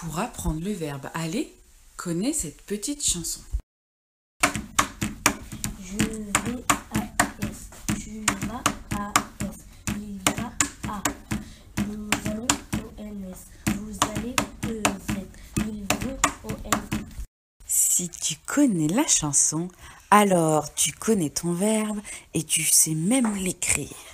Pour apprendre le verbe aller, connais cette petite chanson. Si tu connais la chanson, alors tu connais ton verbe et tu sais même l'écrire.